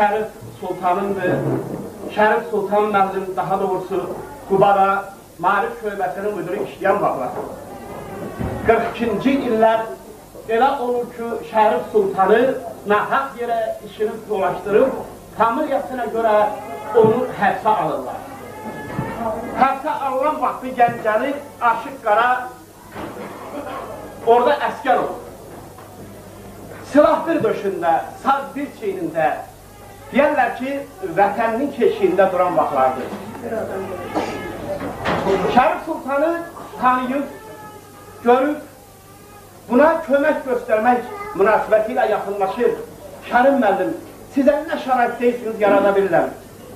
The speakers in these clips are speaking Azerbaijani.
Şərif Sultanındır. Şərif Sultan müəllim daha doğrusu Qubada Marif şöbəsinin müdürü işləyən vaxtlar. 42-ci illər elə olur ki, Şərif Sultanı nahaq yerə işini dolaşdırıb, familiyasına görə onu həbsə alırlar. Həbsə alınan vaxtı gəncəli Aşıq Qara orada əskər olur. Silah bir döşündə, saz bir çeynində, deyərlər ki, vətəninin keşiyində duran vaxtlardır. Şərif Sultanı tanıyıb, görüb, buna kömək göstərmək münasibəti ilə yaxınlaşır. Şərim müəllim, sizə nə şərait deyirsiniz, yarada bilirəm.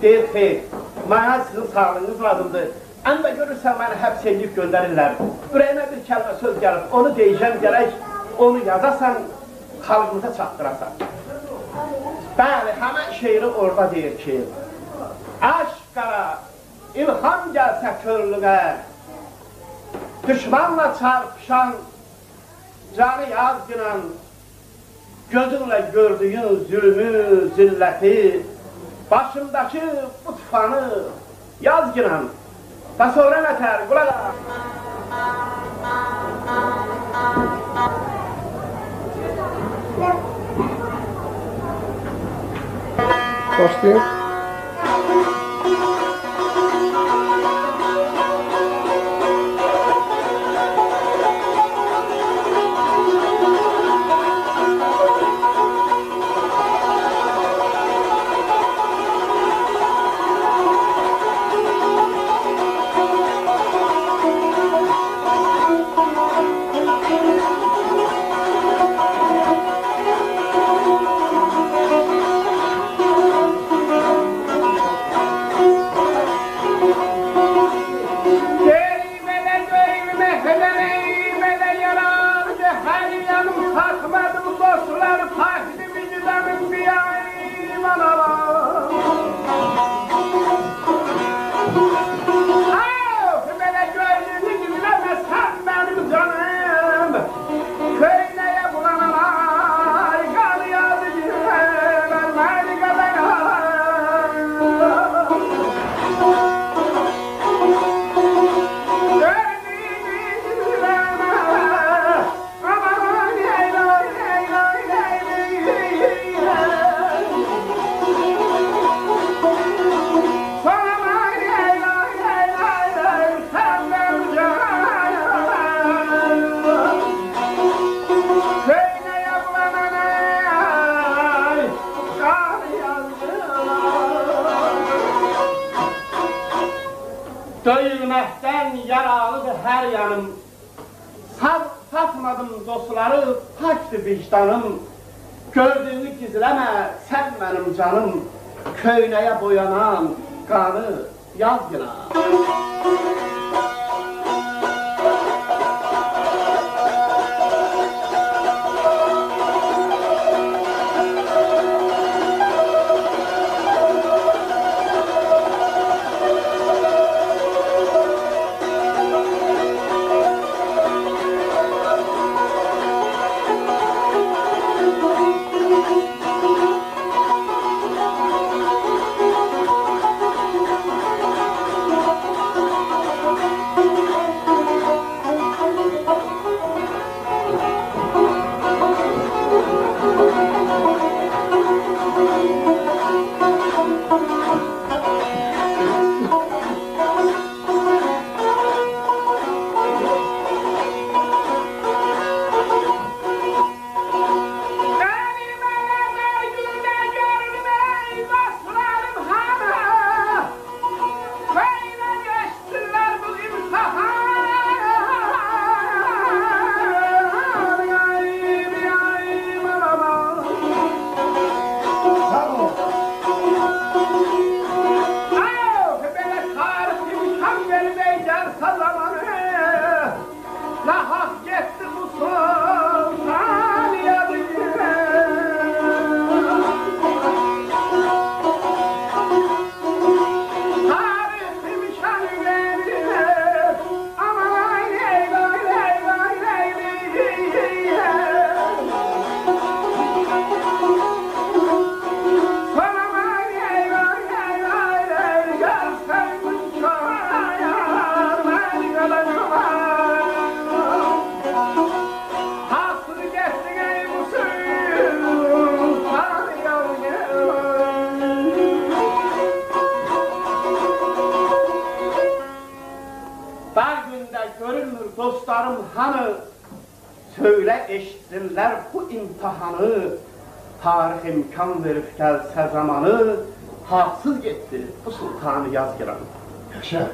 Deyir, xeyr, mənə sizin sağlığınız lazımdır. Ən də görürsən, məni həbs edib göndərirlər. Ürəyimə bir kəlmə söz gəlib, onu deyəcəm gərək, onu yazasan, xalqımıza çatdırasan. Bəli, həmən şeiri orada deyir ki, Aşqara, ilham gəlsə körlüğə, düşmanla çarpışan canı yaz günan, gözünlə gördüyün zülmü, zilləti, başımdakı bu tufanı yaz günan, və sonra nətər, qulaq nosso tempo. Hemen eğilmene yarardı her yanım sakmadım dostlar. Fahri bir düzenim bir iman alan. Döyülməkdən yaralıdır hər yanım. Sat, satmadım dostları, pakdır vicdanım. Gördüyünü gizləmə, sən mənim canım. Köynəyə boyanan qanı yaz günah. Dostlarım hanı? Söyle eşitsinler bu imtihanı. Tarih imkan verip gelse zamanı, haksız gitti bu sultanı yazgıran. Yaşa.